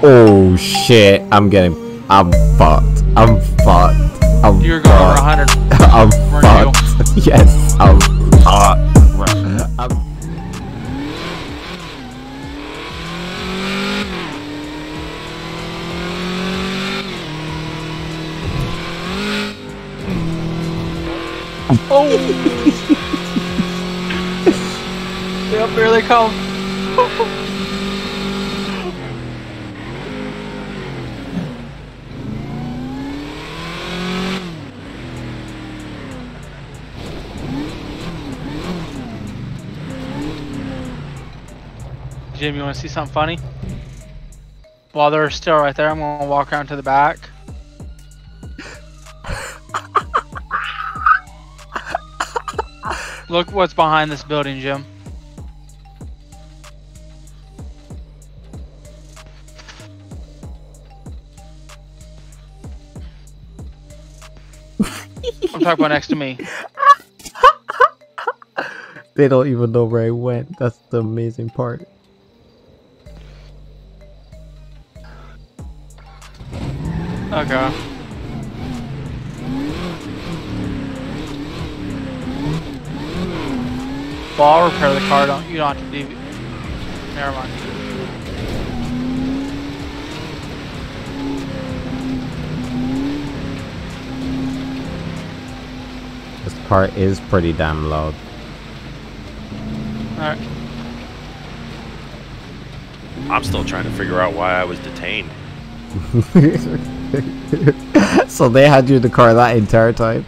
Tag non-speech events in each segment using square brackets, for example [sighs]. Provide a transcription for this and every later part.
Oh shit! I'm getting. I'm fucked. I'm fucked. I'm You're going over 100. [laughs] I'm fucked. [laughs] yes, I'm fucked. I'm Oh! yep, [laughs] here they come. Jim, you want to see something funny? While they're still right there, I'm going to walk around to the back. [laughs] Look what's behind this building, Jim. I'm talking about next to me. [laughs] They don't even know where I went. That's the amazing part. Okay. Well, I'll repair the car. Don't you don't have to do. Never mind. This car is pretty damn loud. All right. I'm still trying to figure out why I was detained. [laughs] [laughs] so they had you in the car that entire time?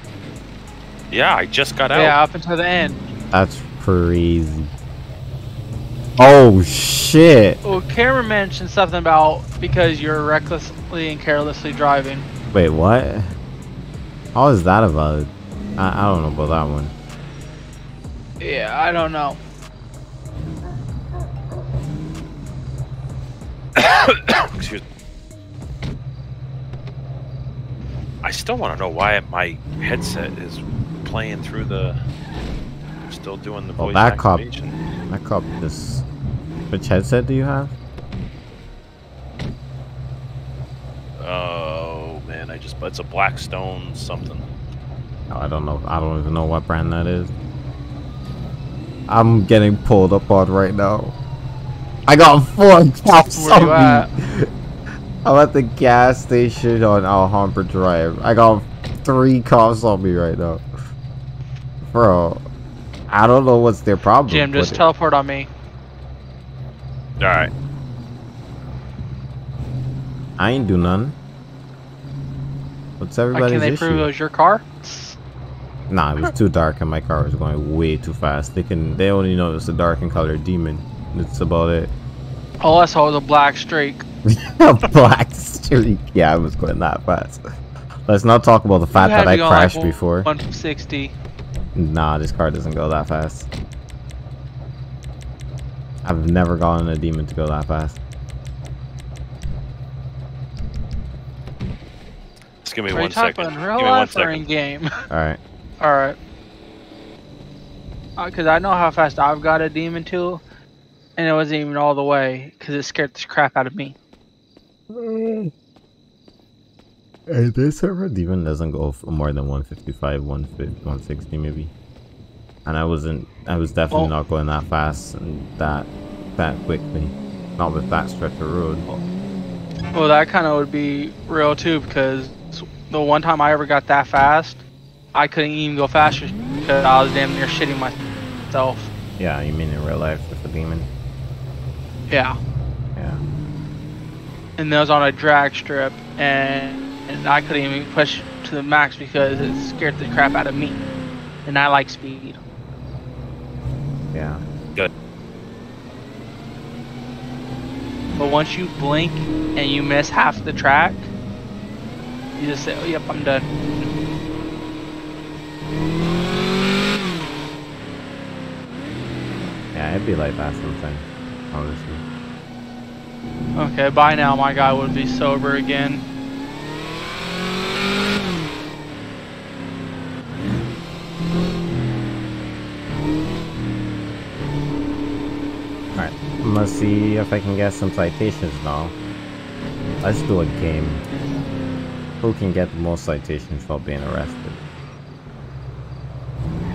Yeah, I just got out. Yeah, up until the end. That's crazy. Oh shit! Well, Cameron mentioned something about because you're recklessly and carelessly driving. Wait, what? How is that about? I, I don't know about that one. Yeah, I don't know. [coughs] Excuse me. I still want to know why my headset is playing through the. Still doing the Well, voice that cop- activation. I cop this. Which headset do you have? Oh man, I just. It's a Blackstone something. Oh, I don't know. I don't even know what brand that is. I'm getting pulled up on right now. I got four cops Where on you me. At? I'm at the gas station on Alhambra Drive. I got three cops on me right now. Bro, I don't know what's their problem. Jim, just with it. teleport on me. All right. I ain't do none. What's Like, everybody's can they issue? prove it was your car? Nah, it was too dark and my car was going way too fast. They can they only know it's a dark and colored demon. That's about it. All I saw was a black streak. [laughs] a black streak. Yeah, I was going that fast. Let's not talk about the fact that I me going like crashed before. 160. Nah, this car doesn't go that fast. I've never gotten a demon to go that fast. Just give me Are you one talking second. in Give real me one life or in second. game? [laughs] Alright. Alright. Because uh, I know how fast I've got a demon too, and it wasn't even all the way because it scared the crap out of me. Mm. Hey, this server demon doesn't go for more than 155, 150, 160 maybe. And I wasn't, I was definitely Well- not going that fast and that, that quickly. Not with that stretch of road. Well, that kind of would be real too because the one time I ever got that fast, I couldn't even go faster because I was damn near shitting myself. Yeah, you mean in real life with a demon? Yeah. And that was on a drag strip, and and I couldn't even push to the max because it scared the crap out of me, and I like speed. Yeah. Good. But once you blink and you miss half the track, you just say, oh, "Yep, I'm done." Yeah, it'd be like that sometimes. Honestly. Okay, by now my guy would be sober again. Alright. I'm gonna see if I can get some citations now. Let's do a game. Who can get the most citations while being arrested?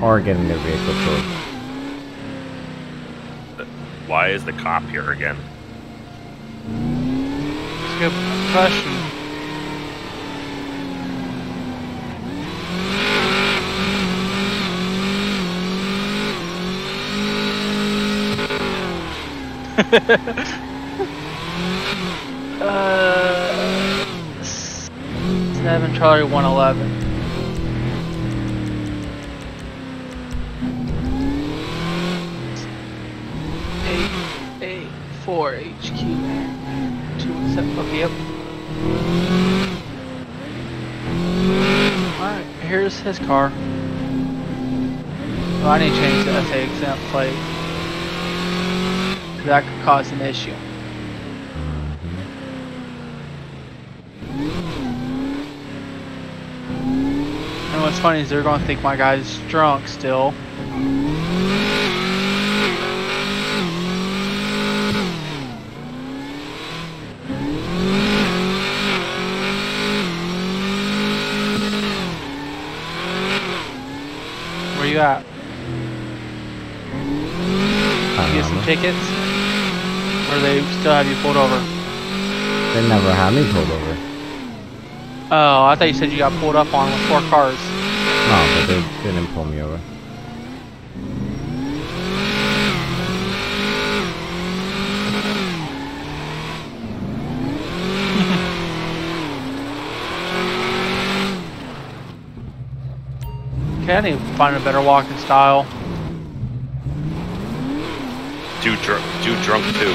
Or getting their vehicle towed. Why is the cop here again? A question. [laughs] uh, seven Charlie one eleven. Eight eight four HQ two one seven. Okay, yep. All right, here's his car. Oh, I need to change the SA exempt plate. That could cause an issue. And what's funny is they're going to think my guy's drunk still. Where you at? You get some tickets? Or they still have you pulled over? They never had me pulled over. Oh, I thought you said you got pulled up on with four cars. No, but they, they didn't pull me over. Okay, I need to find a better walking style. Do drunk, do drunk too.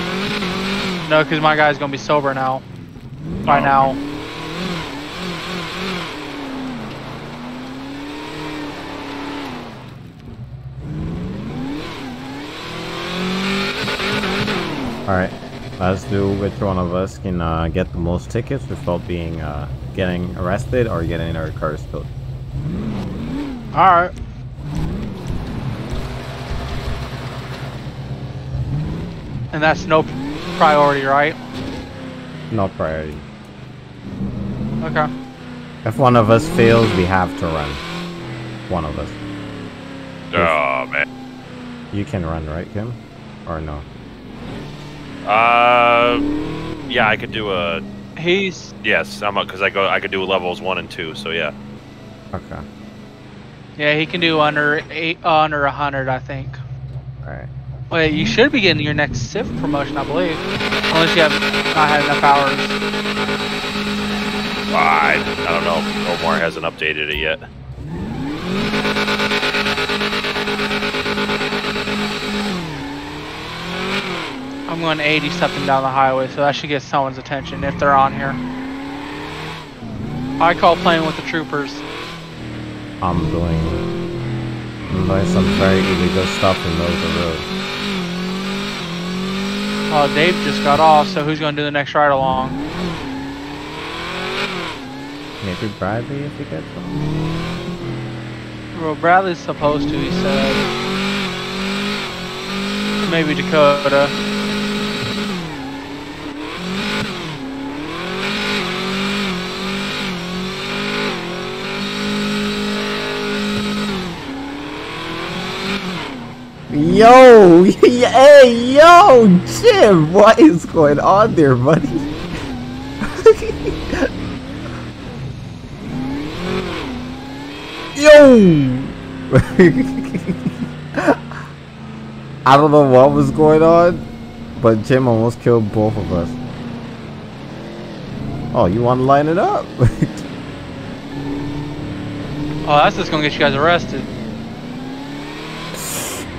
No, because my guy's gonna be sober now. By Oh, now. Alright, let's do which one of us can uh, get the most tickets without being uh, getting arrested or getting our cars towed. Alright. And that's no priority, right? No priority. Okay. If one of us fails, we have to run. One of us. Oh man. You can run, right, Kim? Or no? Uh, yeah, I could do a He's yes. I'm because I go. I could do levels one and two. So yeah. Okay. Yeah, he can do under eight, uh, under a hundred, I think. Alright. Wait, you should be getting your next Civ promotion, I believe, unless you have not had enough hours. I, I don't know. Omar hasn't updated it yet. I'm going 80 something down the highway, so that should get someone's attention if they're on here. I call playing with the troopers. I'm doing, I'm doing some very illegal stuff in the middle of the road. Oh, Dave just got off, so who's going to do the next ride along? Maybe Bradley if he gets one. Well, Bradley's supposed to, he said. Maybe Dakota. Yo! [laughs] hey, yo! Jim! What is going on there, buddy? [laughs] yo! [laughs] I don't know what was going on, but Jim almost killed both of us. Oh, you want to line it up? Oh, that's just going to get you guys arrested.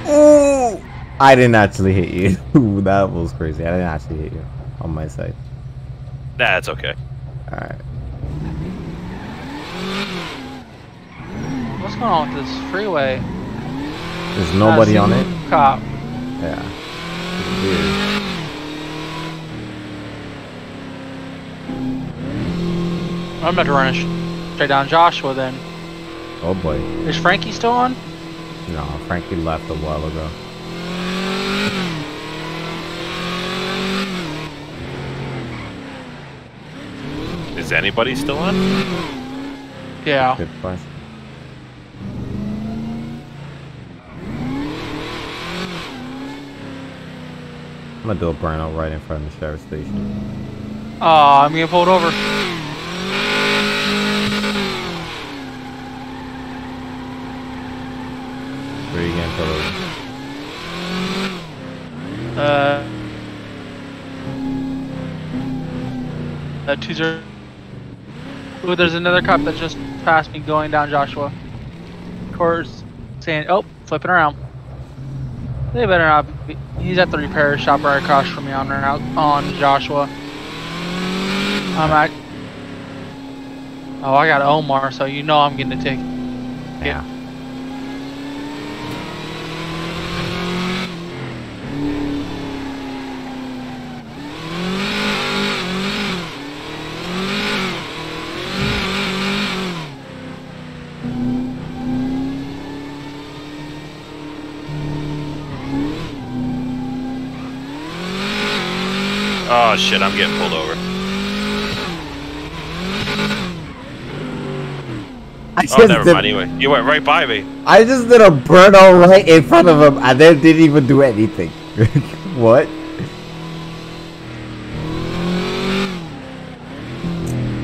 Ooh. I didn't actually hit you. [laughs] Ooh, that was crazy. I didn't actually hit you on my side. Nah, it's okay. Alright. What's going on with this freeway? There's nobody on it? Cop. Yeah. I'm about to run sh- straight down Joshua then. Oh boy. Is Frankie still on? No, Frankie left a while ago. Is anybody still on? Yeah. Good question. I'm gonna do a burnout right in front of the sheriff station. Oh, I'm gonna getting pulled over. Two zero. Ooh, there's another cop that just passed me going down Joshua. Course, saying, oh, flipping around. They better not be. He's at the repair shop right across from me on on Joshua. I'm at. Oh, I got Omar, so you know I'm getting a ticket. Yeah. Oh shit, I'm getting pulled over. I Oh, never did, mind. Anyway, you went right by me. I just did a burnout right in front of him and then didn't even do anything. [laughs] what?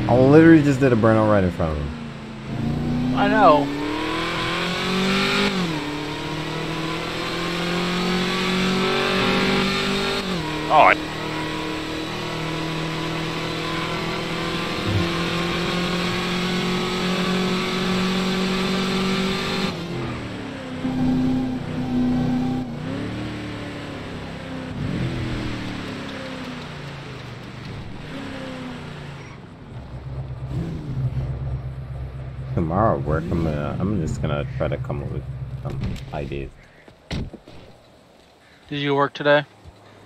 I literally just did a burnout right in front of him. I know. Oh, I, Tomorrow at work, I'm gonna, I'm just gonna try to come up with some ideas. Did you work today?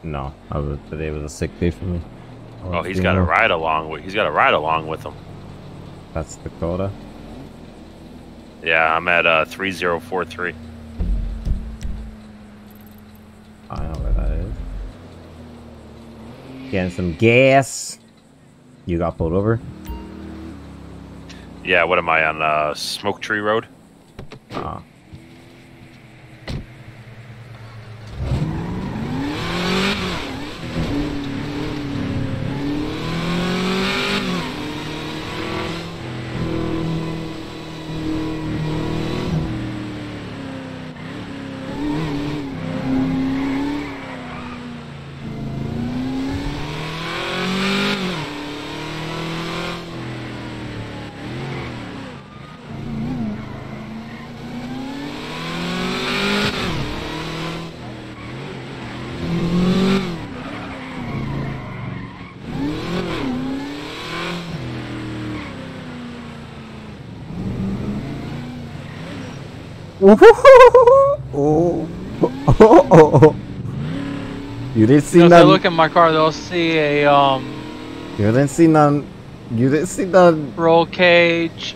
No, I was, today was a sick day for me. oh, he's got a ride along with. He's got a ride along with him. That's Dakota. Yeah, I'm at uh 3043. I know where that is. Getting some gas. You got pulled over? Yeah, what am I on uh Smoke Tree Road? Ah. Oh. [laughs] You didn't see You know, if they look at my car, they'll see a um, You didn't see none. You didn't see none. roll cage.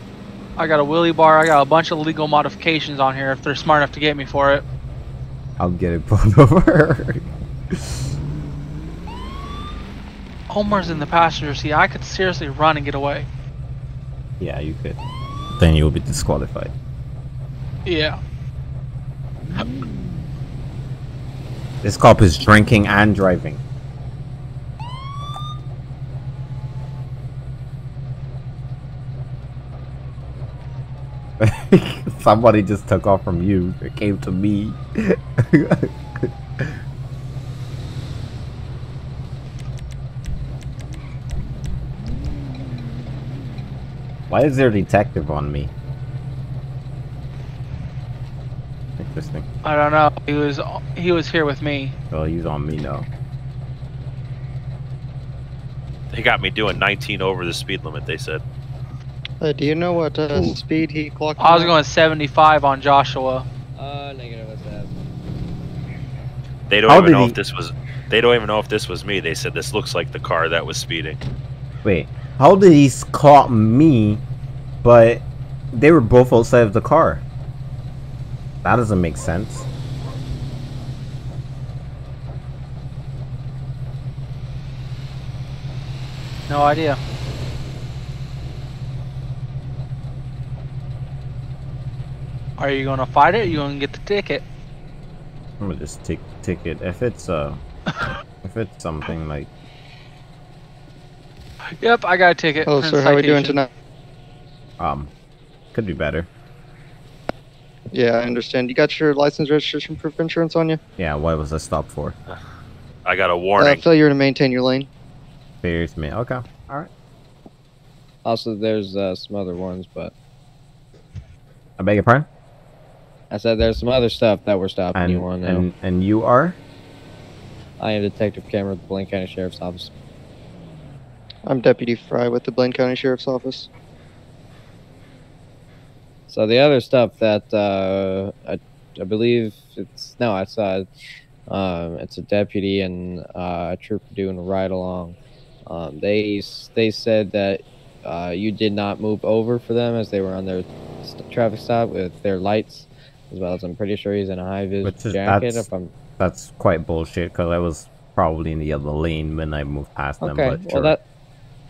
I got a wheelie bar. I got a bunch of legal modifications on here if they're smart enough to get me for it. I'll get it pulled [laughs] over. Omar's in the passenger seat. I could seriously run and get away. yeah, you could. Then you'll be disqualified. Yeah. This cop is drinking and driving. [laughs] Somebody just took off from you. It came to me. [laughs] Why is there a detective on me? Interesting. I don't know. He was he was here with me. Well, he's on me now. They got me doing 19 over the speed limit. They said. Uh, do you know what uh, speed he clocked? I was in at? going 75 on Joshua. Uh, negative what's that? They don't How even know he- if this was. They don't even know if this was me. They said this looks like the car that was speeding. Wait, how did he caught me, but they were both outside of the car? That doesn't make sense. No idea. Are you gonna fight it? Or you gonna get the ticket? I'm gonna just take ticket. If it's uh, [laughs] if it's something like. Yep, I got a ticket. Hello, sir. Citation. How are we doing tonight? Um, could be better. Yeah, I understand. You got your license, registration, proof insurance on you? Yeah, what was I stopped for? [sighs] I got a warning. Uh, warning. failure to maintain your lane. Failure to me. Okay. All right. Also, there's uh, some other ones, but I beg your pardon. I said there's some other stuff that we're stopping And you on now. and and you are? I am Detective Cameron with the Blaine County Sheriff's Office. I'm Deputy Fry with the Blaine County Sheriff's Office. So the other stuff that uh, I, I believe it's no, it's uh, um, it's a deputy and uh, a trooper doing a ride along. Um, they they said that uh, you did not move over for them as they were on their st- traffic stop with their lights, as well as I'm pretty sure he's in a high vis jacket. that's- If I'm That's quite bullshit because I was probably in the other lane when I moved past them. Okay, but well sure. that.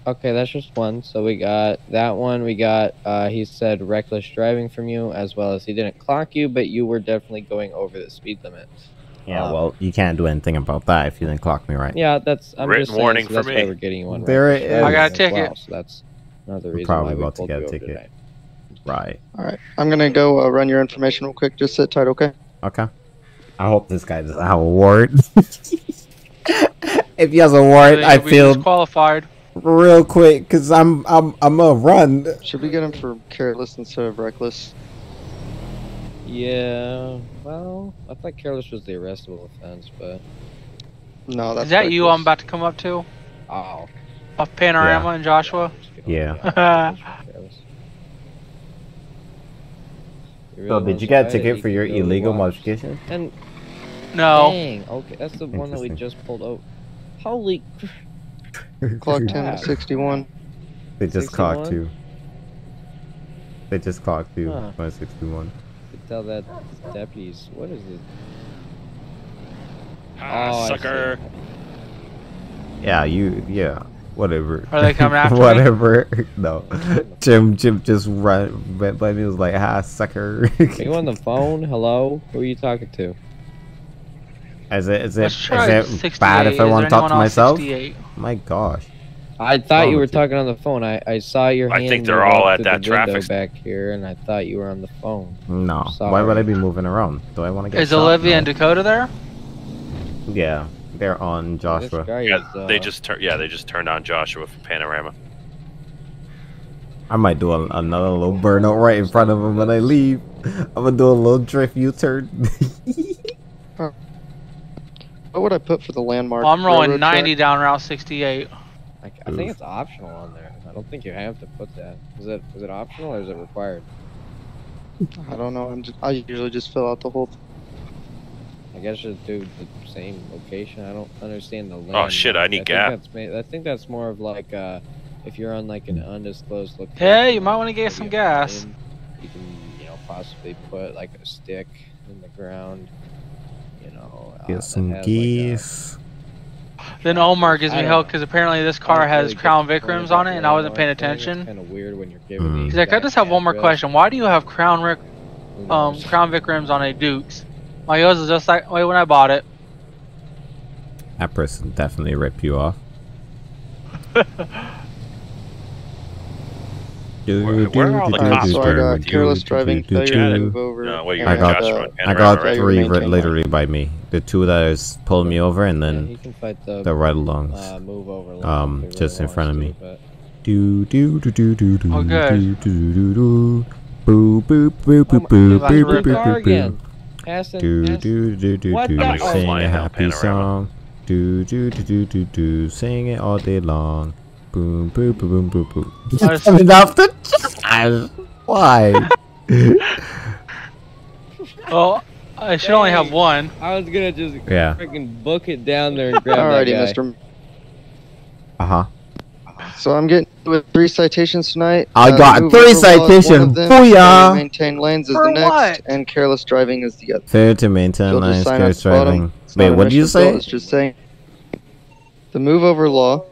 Okay, that's just one. So we got that one. We got. Uh, he said reckless driving from you, as well as he didn't clock you, but you were definitely going over the speed limit. yeah, um, well, you can't do anything about that if you didn't clock me right. Yeah, that's. I'm Written just saying, warning so for that's me. we're getting you one. There reckless it is. I got a ticket. well, so that's another We're reason probably why we about to pulled get a you over ticket. tonight. Right. All right. I'm going to go uh, run your information real quick. Just sit tight, okay? Okay. I hope this guy doesn't have a warrant. [laughs] if he has a warrant, I You'll feel disqualified. Real quick because I'm I'm I'm a run. Should we get him for careless instead of reckless? Yeah. Well, I thought careless was the arrestable offense, but No, that's Is that you. I'm about to come up to? oh. Off Panorama and Joshua? Yeah. So [laughs] oh, did you get a ticket for your illegal modification? And No. dang, okay, that's the one that we just pulled out. Holy [laughs] Clock 10 Yeah. to 61. They just clocked you. They just clocked you. Huh. 161. could tell that deputies. What is it? Ah, Oh, sucker. Yeah, you. Yeah. Whatever. Are they coming [laughs] after me? Whatever. [laughs] no. Jim. Jim just ran went by me. Was like, ah, sucker. Are you on the phone? Hello? Who are you talking to? Is it? Is it? Let's Is try it bad if I want to talk to myself? 68? My gosh. I thought wrong you were with talking on the phone. I, I saw your I hand. think they're all at that the traffic- back here, and I thought you were on the phone. No. Why would I be moving around? Do I want to get Is shot? Olivia No. and Dakota there? Yeah. They're on Joshua. Yeah, is, uh, they just turned. Yeah, they just turned on Joshua for panorama. I might do a, another little burnout right in front of him when I leave. I'm gonna do a little drift U-turn. [laughs] What would I put for the landmark? Well, I'm rolling Railroad 90 down Route 68. I, I think it's optional on there. I don't think you have to put that. Is it is it optional or is it required? I don't know. I'm just, I usually just fill out the whole. I guess just do the same location. I don't understand the land. Oh, shit, I need think gap. That's ma- I think that's more of like uh, if you're on like an undisclosed location. Hey, you might wanna get some gas. land, You can you know possibly put like a stick in the ground. You uh, Get some has, like, a- geese. Then Omar gives me don't hell because apparently this car has really Crown the Vic rims on it, and I wasn't paying attention. It's kind of weird when you're Mm. giving these. He's like, I just have one more question. Why do you have Crown Rick, um, Crown Vic rims on a Dukes? My yours is just like wait when I bought it. That person definitely ripped you off. [laughs] Where- where are all the Alright, cops so I were got with you? careless driving, Do, do, failure do, to move over. No, wait, I got- Joshua. and I got right? Failure to three maintain ri- line. literally by me. The two that is pulling me over, and then he can fight the the ride alongs. uh, move over. line um, if just in front of me. but- Do do do do do do Oh, do good. do do do. Boo boo boo boo Oh my- boo you boo got boo the boo car boo again. boo. Passing, Do passing. do do do What do. the- I'm gonna go Sing a flying down happy Panorama. song. Do do do do do do. Sing it all day long. Boom boom boom boom boom boom. I was- Coming off the trash. Why? [laughs] Well, I should only have one. I was gonna just Yeah. freaking book it down there and [laughs] grab Alrighty, that guy. Mr. Uh huh. So I'm getting with three citations tonight. I Uh, got three over law is one citation. Booyah! failure to Maintain lanes is For the next, what? and careless driving is the other. Fair to maintain You'll just lines, sign careless at the bottom. driving. Wait, what did you mission bill, say? It's just saying the move over law,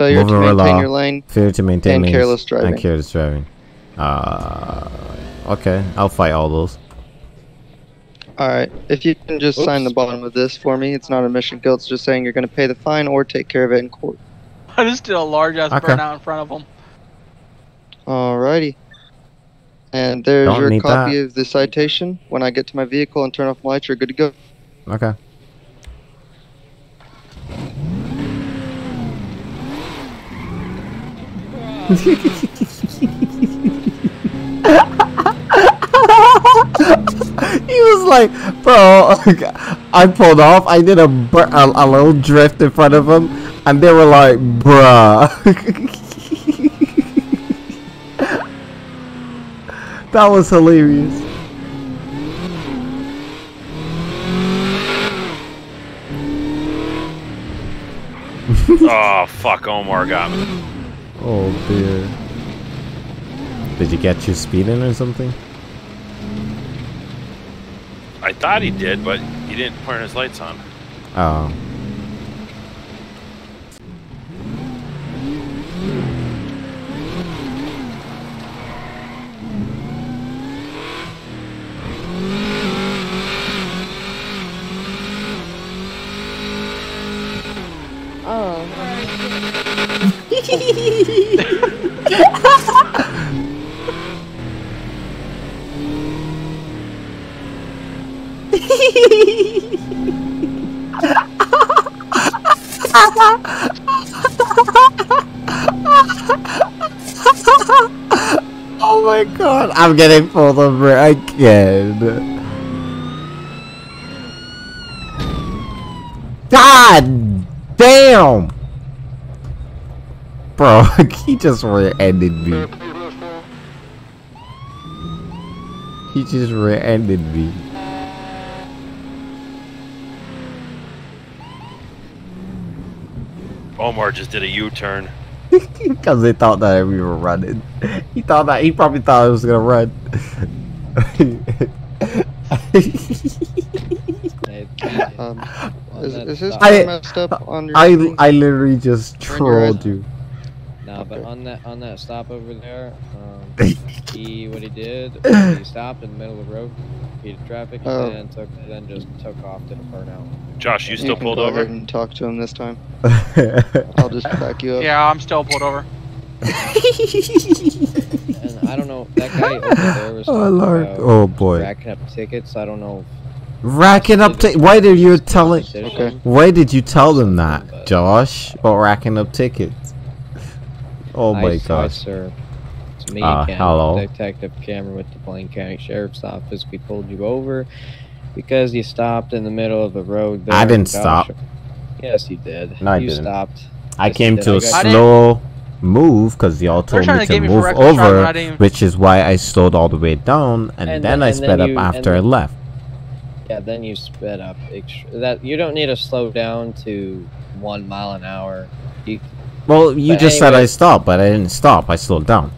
failure Move to maintain law. your lane, Fair to maintain and lanes careless driving. And careless driving. Uh, okay, I'll fight all those. All right. If you can just sign the bottom of this for me, it's not a mission kill. It's just saying you're going to pay the fine or take care of it in court. [laughs] I just did a large ass Okay. burnout in front of him. Alrighty. And there's Don't your copy that. of the citation. When I get to my vehicle and turn off my lights, you're good to go. Okay. He was like, bro, I pulled off. I did a, a a little drift in front of him, and they were like, bruh. [laughs] that was hilarious. [laughs] oh fuck! Omar got me. Oh dear. Did you get you speeding or something? I thought he did, but he didn't turn his lights on. Oh. Oh my god, I'm getting pulled over again. God damn! Bro, [laughs] he just rear-ended me. He just rear-ended me. Omar just did a U-turn. [laughs] Because they thought that we were running. He thought that, he probably thought I was gonna run. Um, on [laughs] is, that is his stop- I- messed up on your I. I literally just Turn trolled you. No, but Okay. on that on that stop over there, um, [laughs] he what he did, [clears throat] he stopped in the middle of the road, impeded traffic, Oh. and then took then just took off to the burnout. Josh, you still can pulled go over? ahead and talk to him this time. [laughs] I'll just back you up. Yeah, I'm still pulled over. [laughs] And I don't know that guy over there was oh lord. about Oh boy. racking up tickets. I don't know. Racking up ti- why did you tell it Okay. why did you tell them that, Josh? About racking up tickets. Oh my Hi, hi, gosh. sir. It's me Uh, again, hello. Detective Cameron with the Blaine County Sheriff's Office. We pulled you over because you stopped in the middle of the road. There I didn't Gosh. stop. Yes, you did. No, I you didn't. stopped. I Yes, came to a did. I got- slow move because y'all told me to to get me for move over, I even- which is why I slowed all the way down, and, And then then- I sped then up you- and after I left. Yeah, then you sped up. Extra, that you don't need to slow down to one mile an hour. You, Well, you But just said I stopped, but I didn't stop. I slowed down.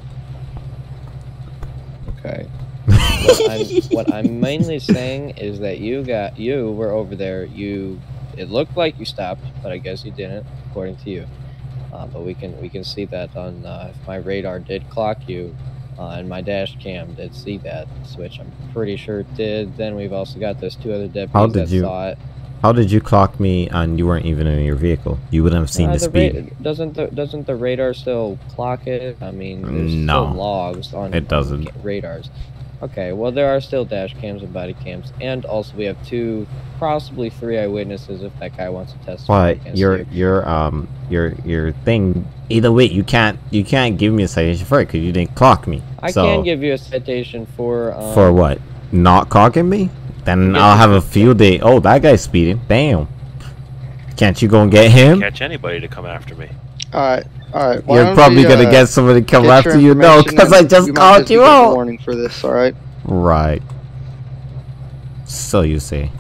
okay. what, I'm, what I'm mainly saying is that you got you were over there. You it looked like you stopped, but I guess you didn't, according to you. Uh, but we can we can see that on uh, if my radar did clock you, uh, and my dash cam did see that switch. I'm pretty sure it did. Then we've also got those two other deputies How did that you- saw it. How did you clock me and you weren't even in your vehicle? You wouldn't have seen Uh, the ra- speed. doesn't the doesn't the radar still clock it? I mean, there's No. still logs on It doesn't. radars. Okay, well there are still dash cams and body cams, and also we have two, possibly three eyewitnesses if that guy wants to testify But your you. your um your your thing. Either way, you can't you can't give me a citation for it because you didn't clock me. I so can give you a citation for um, for what? Not clocking me? Then Yes, I'll have a can. field day. Oh, that guy's speeding. Damn. Can't you go and get him? Catch anybody to come after me. Alright, alright. why You're probably we, gonna uh, get somebody to come after you. No, because I just called you out. warning for this, alright? Right. So you say.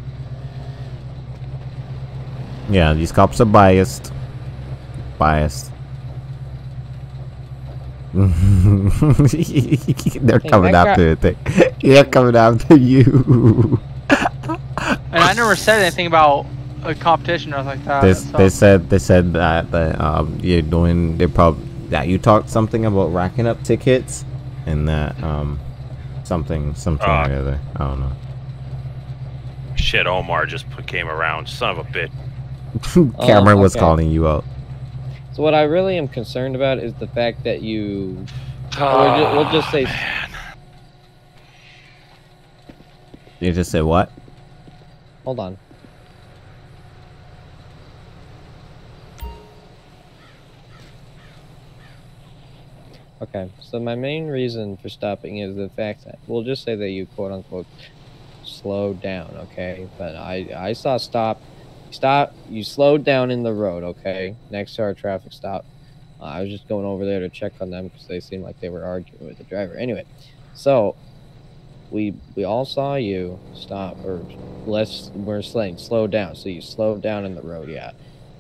Yeah, these cops are biased. Biased. [laughs] They're Hey, coming after it. They're coming after you. [laughs] And I never said anything about a competition or like that. they, so- they said they said that that um you're doing they probably that you talked something about racking up tickets and that um something something Uh, or other I don't know. shit, Omar just put, came around. Son of a bitch. [laughs] Cameron was okay. calling you out. So what I really am concerned about is the fact that you. We'll ju- we'll just say- Oh, man. You just say what? Hold on. Okay, so my main reason for stopping is the fact that we'll just say that you quote unquote slowed down, okay? But I I saw stop stop you slowed down in the road, okay? Next to our traffic stop. Uh, I was just going over there to check on them because they seemed like they were arguing with the driver. Anyway, so we we all saw you stop or less we're saying slow down. So you slowed down in the road, yeah.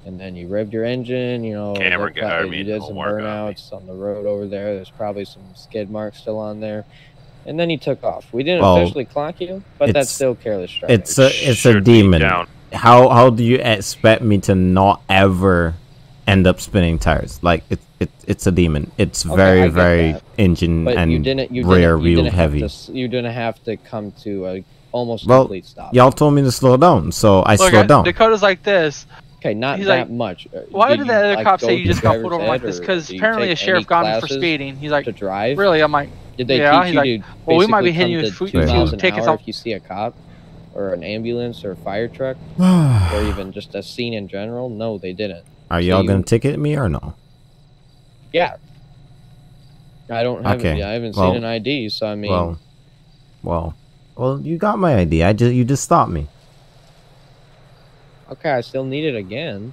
And then you revved your engine, you know, Camera looked got like me, you did some Omar got me. burnouts on the road over there. There's probably some skid marks still on there. And then you took off. We didn't Well, officially clock you, but that's still careless driving. It's a it's a Should be demon. Down. How how do you expect me to not ever end up spinning tires? Like it's it, it's a demon. It's Okay, very very that. engine but and you didn't you rear didn't, you wheel didn't heavy. To, you didn't have to come to a almost Well, complete stop. Y'all told me to slow down, so I Look, slowed down. Dakota's like this. Okay, not He's that like, much. Uh, Why did, you, the other like, cop say you just got pulled over like this? Because apparently a sheriff got me for speeding. He's like, to drive. really? I'm like, Did they Yeah, teach he's you like, well, we might be hitting you come with to food- two miles food tickets if you see a cop or an ambulance or a fire truck [sighs] or even just a scene in general? No, they didn't. Are y'all you- gonna ticket me or no? Yeah. I don't have. Okay, I haven't well- seen an ID, so I mean, well, well, well. You got my ID. I just you just stopped me. okay, I still need it again.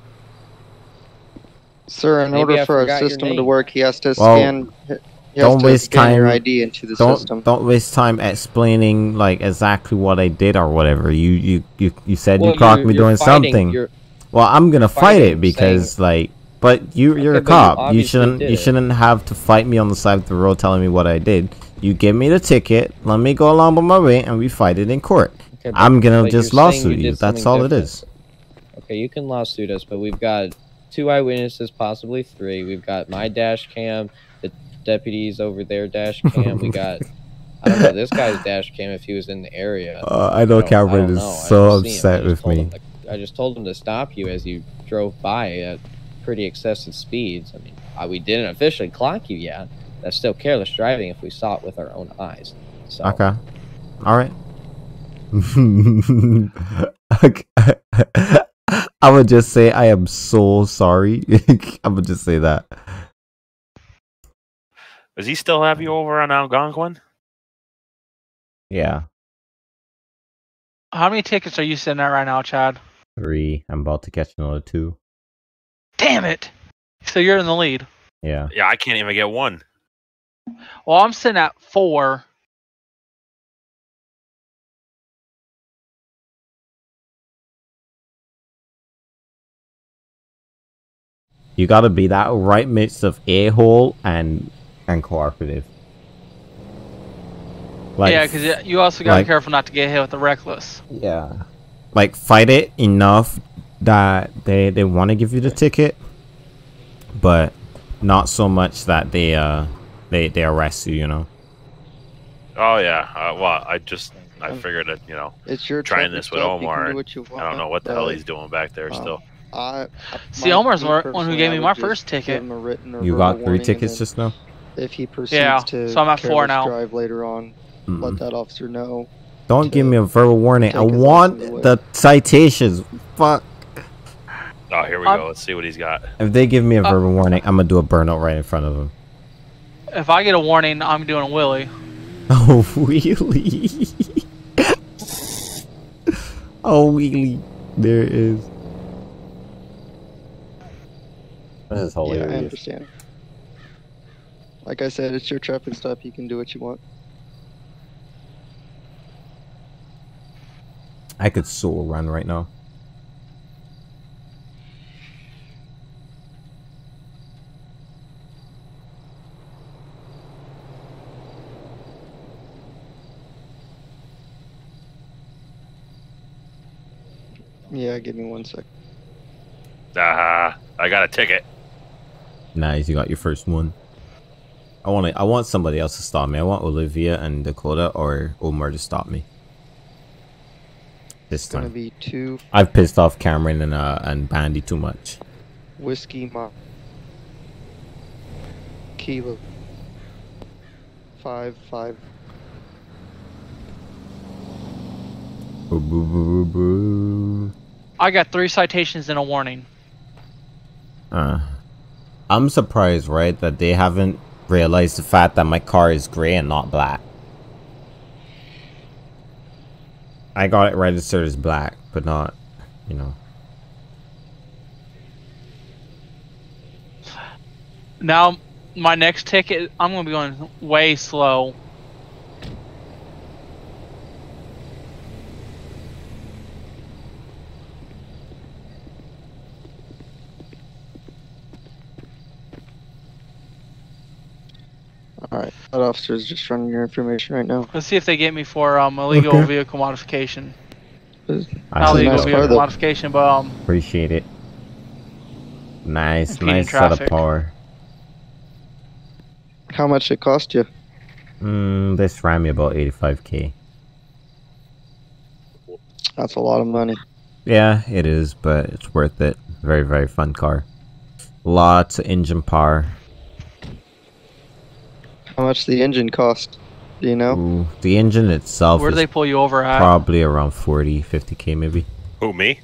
Sir, in Maybe order I for our system to work, he has to Well, scan. He has don't to waste scan your time- ID into the Don't system. don't waste time explaining like exactly what I did or whatever. You you you, you said Well, you clocked you're- me doing fighting- something. Well, I'm gonna fight it because like, but you you're Okay, a but you cop. You, shouldn't you shouldn't have to fight me on the side of the road telling me what I did. You give me the ticket, let me go along with my way, and we fight it in court. okay, I'm gonna just lawsuit you. did That's all it different. is. Okay, you can lawsuit us, but we've got two eyewitnesses, possibly three. We've got my dash cam, the deputies over their dash [laughs] cam. We got, I don't know, this guy's dash cam if he was in the area. Uh, I know don't- Cameron is know. So didn't see him. I upset with me. him I just told him to stop you as you drove by at pretty excessive speeds. I mean, uh, we didn't officially clock you yet. That's still careless driving if we saw it with our own eyes. So, Okay. All right. [laughs] okay. [laughs] I would just say I am so sorry. [laughs] I would just say that. Does he still have you over on Algonquin? Yeah. how many tickets are you sitting at right now, Chad? Three. I'm about to catch another two. Damn it! So you're in the lead. Yeah. Yeah, I can't even get one. Well, I'm sitting at four. You gotta be that right mix of a hole and and cooperative. Like, yeah, because you also got to like- be careful not to get hit with the reckless. Yeah. Like fight it enough that they they want to give you the ticket, but not so much that they uh they they arrest you. You know. Oh yeah. Uh, well, I just I figured that you know It's your trying this with stop, you can Omar, do I don't know what the hell he's doing back there um, still. I, I- See, Omar's the one who gave me my first ticket. him a written or You got three tickets just now. If he proceeds Yeah, to so I'm at four now. drive later on, Mm-mm. let that officer know. Don't give me a verbal warning. I want license away. the citations. Fuck. Oh, here we I'm- go. Let's see what he's got. If they give me a Uh, verbal warning, I'm gonna do a burnout right in front of them. If I get a warning, I'm doing a wheelie. [laughs] Oh, really? [laughs] oh, really? There it is. This is Yeah, I understand. Like I said, it's your traffic stop. You can do what you want. I could so run right now. Yeah, give me one sec. Ah, I got a ticket. Nice, you got your first one. I want to, I want somebody else to stop me. I want Olivia and Dakota or Omar to stop me. This It's gonna time. be two I've pissed off Cameron and uh and Bandy too much. whiskey mo- kilo. Five five. Boo, boo, boo, boo, boo. I got three citations and a warning. Uh, I'm surprised, right, that they haven't realized the fact that my car is gray and not black. I got it registered as black, but not, you know. Now, my next ticket, I'm gonna be going way slow. All right. That officer's just running your information right now. Let's see if they get me for um illegal Okay. vehicle modification. I Not That's a illegal nice vehicle though. modification, but um, appreciate it. Nice, Impeding nice set of power. How much it cost you? Mm, this ran me about 85k. That's a lot of money. Yeah, it is, but it's worth it. Very, very fun car. Lots of engine power. How much the engine cost? Do you know? Ooh, the engine itself where do they pull you over at? probably around 40, 50k maybe. Who me?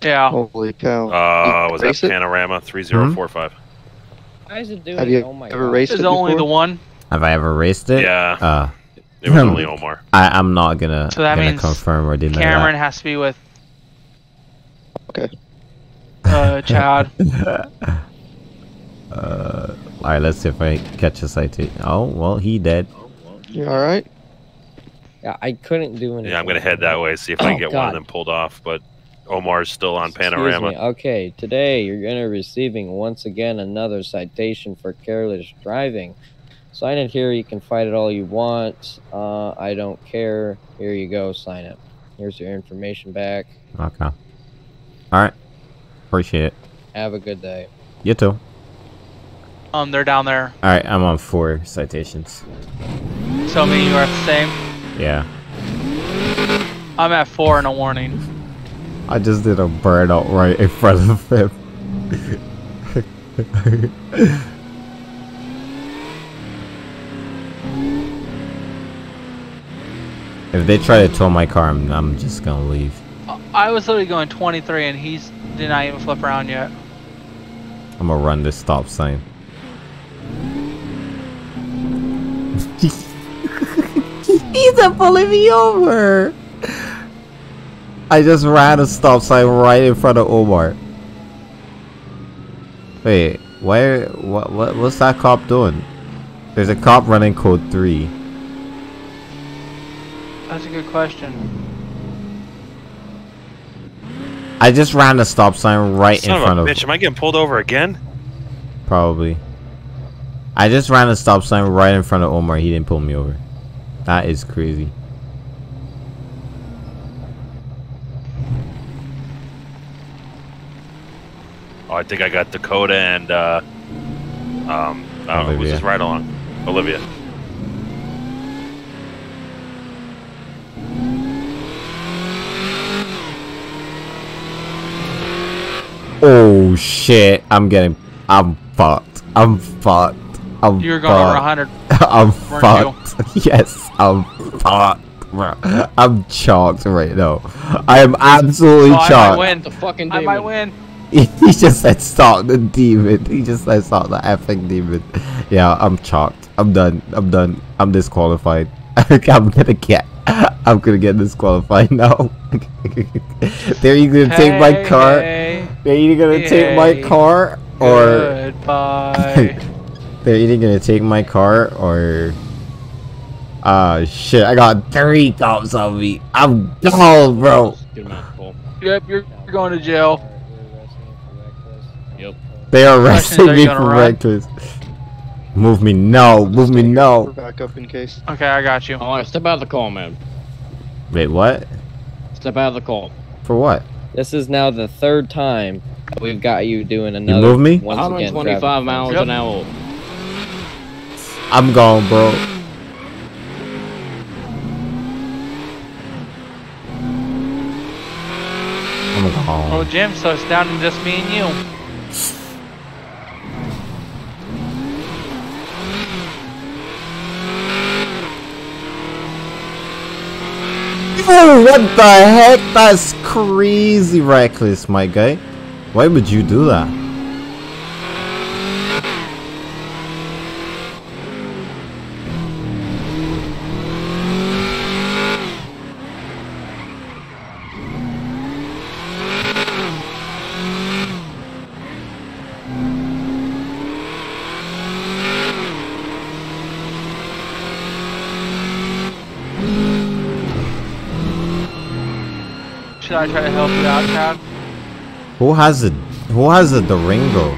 yeah. Holy cow! Uh, was that race it? Panorama three zero four five? Why is it doing? Have you oh my ever God. raced Is it it only the one? Have I ever raced it? Yeah, Uh, it was [laughs] only Omar. I, I'm not gonna, So that gonna means confirm or deny Cameron has to be with. Okay. Uh, Chad. [laughs] Uh, alright, let's see if I catch a citation. Oh, well, he dead. You all right? Yeah, I couldn't do anything. Yeah, I'm gonna head that way, see if I can Oh, get one God. of them pulled off. But Omar's still on Excuse Panorama. me. Okay, today you're going to receiving once again another citation for careless driving. Sign it here. You can fight it all you want. Uh, I don't care. Here you go. Sign it. Here's your information back. Okay. Alright. Appreciate it. Have a good day. You too. Um, they're down there. Alright, I'm on four citations. So me you are at the same. Yeah. I'm at four and a warning. I just did a burnout right in front of him. if they try to tow my car, I'm, I'm just gonna leave. I was literally going 23 and he's did not even flip around yet. I'm gonna run this stop sign. [laughs] He's a pulling me over. I just ran a stop sign right in front of Omar. Wait, where? What? What? What's that cop doing? There's a cop running code three. That's a good question. I just ran a stop sign right Son in of front a of. bitch! Am I getting pulled over again? Probably. I just ran a stop sign right in front of Omar. He didn't pull me over. That is crazy. Oh, I think I got Dakota and uh, um, I don't know who's Olivia. this right along. Olivia. Oh shit! I'm getting. I'm fucked. I'm fucked. I'm [laughs] You were going over fucked. 100. I'm weren't fucked. yes, I'm fucked, bro. I'm chalked right now. I am absolutely Oh, I might win. The fucking demon. I might win. [laughs] he just said stop the demon. He just said stop the effing demon. Yeah, I'm chalked. I'm done. I'm done. I'm disqualified. [laughs] I'm gonna get. I'm gonna get disqualified now. They're either gonna take my car. hey, They're either gonna take my car or Goodbye. They're either gonna take my car or. Ah shit! I got three cops on me. I'm gone, bro. yep, you're you're going to jail. They are arresting are me for gonna reckless. Move me, no. Move me, Stay no. for backup in case. Okay, I got you. Alright, step out of the car, man. Wait, what? Step out of the car. For what? This is now the third time that we've got you doing another. You move me? Once again, 125 miles Yep. an hour. I'm gone, bro. Oh, Oh, Jim, so it's down to just me and you. What the heck? That's crazy reckless, my guy. Why would you do that? Should I try to help you out, Chad? Who has a Who has a Durango?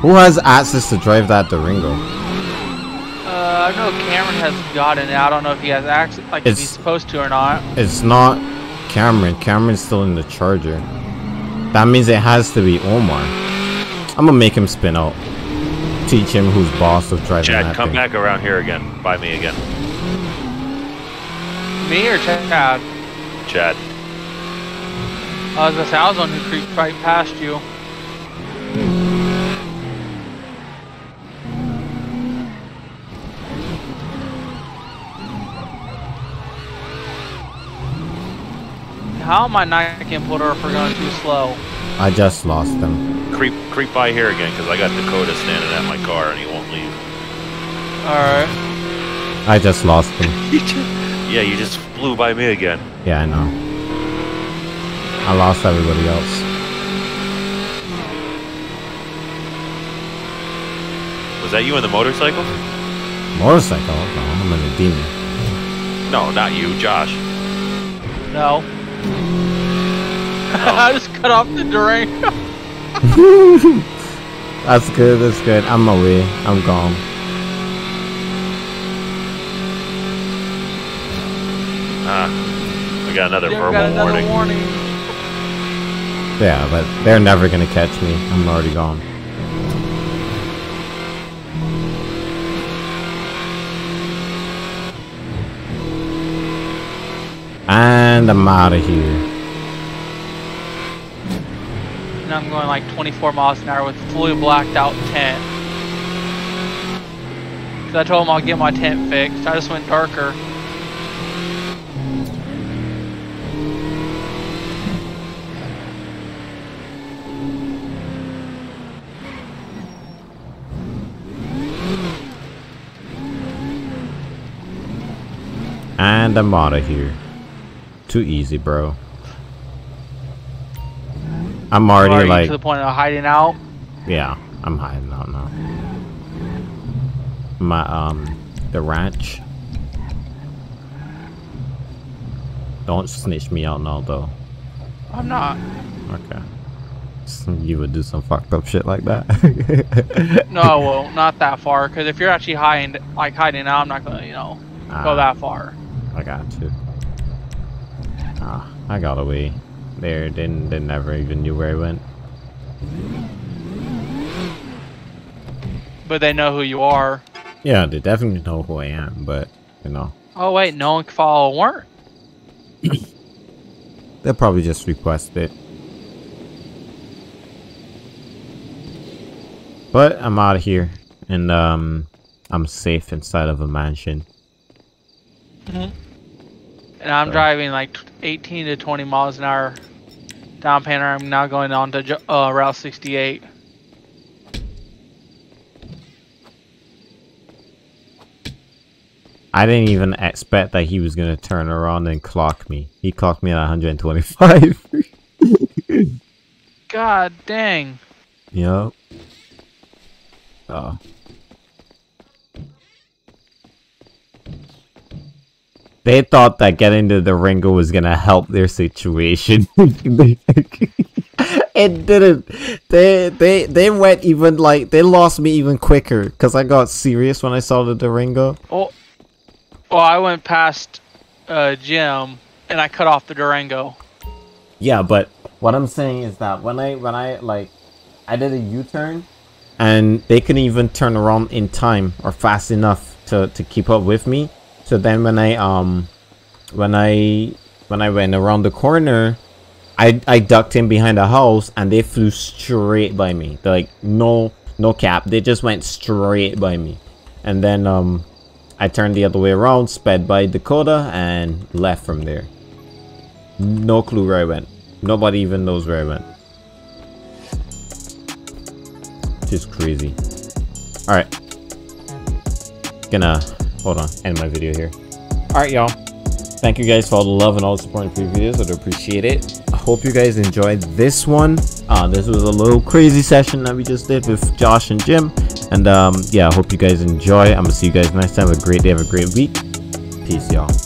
Who has access to drive that Durango? Uh, I know Cameron has gotten it. I don't know if he has access, like if he's supposed to or not. It's not Cameron. Cameron's still in the Charger. That means it has to be Omar. I'm gonna make him spin out. Teach him who's boss of driving Chad, that come thing. back around here again. By me again. Me or Chad? Chad. I was gonna say I was the one who creeped right past you. How am I not getting pulled over for going too slow? I just lost them. Creep creep by here again, because I got Dakota standing at my car and he won't leave. Alright. I just lost him. [laughs] Yeah, you just flew by me again. Yeah, I know. I lost everybody else. Was that you in the motorcycle? Motorcycle? No, I'm in a demon. No, not you, Josh. No. [laughs] [laughs] I just cut off the Durango. [laughs] That's good, that's good. I'm away. I'm gone. Ah, we got another You verbal got another warning. warning. Yeah, but they're never gonna catch me. I'm already gone. And I'm out of here. And I'm going like 24 miles an hour with fully blacked out tent. Cause I told him I'll get my tent fixed. I just went darker. And I'm out of here. Too easy, bro. I'm Are already like, to the point of hiding out. yeah, I'm hiding out now. My, um, the ranch. Don't snitch me out now, though. I'm not. Okay. [laughs] You would do some fucked up shit like that. [laughs] No, I won't. [laughs] Not that far. Cause if you're actually hiding, like hiding out, I'm not gonna, you know, go Ah, that far. I got to. Ah, I got away. There, they, they never even knew where I went. But they know who you are. Yeah, they definitely know who I am, but, you know, Oh wait, no one can follow a warrant. [coughs] they'll probably just request it. But I'm out of here, and um, I'm safe inside of a mansion. And I'm So- driving like 18 to 20 miles an hour down Panorama. I'm now going on to uh, Route 68. I didn't even expect that he was gonna turn around and clock me. He clocked me at 125. [laughs] God dang. Yep. Oh. They thought that getting to the Ringo was gonna help their situation. [laughs] it didn't. They they they went even like they lost me even quicker because I got serious when I saw the Durango. Oh, well, I went past uh, Jim and I cut off the Durango. Yeah, but what I'm saying is that when I when I like I did a U-turn and they couldn't even turn around in time or fast enough to to keep up with me. So then when I um when I when I went around the corner, I I ducked in behind a house and they flew straight by me. They're like no no cap. They just went straight by me. And then um I turned the other way around, sped by Dakota and left from there. No clue where I went. Nobody even knows where I went. Just crazy. Alright. Gonna hold on, end my video here. Alright y'all. Thank you guys for all the love and all the support in previous videos. I'd appreciate it. I hope you guys enjoyed this one. Uh, this was a little crazy session that we just did with Josh and Jim. And um, yeah, I hope you guys enjoy. I'm gonna see you guys next time. Have a great day. Have a great week. Peace, y'all.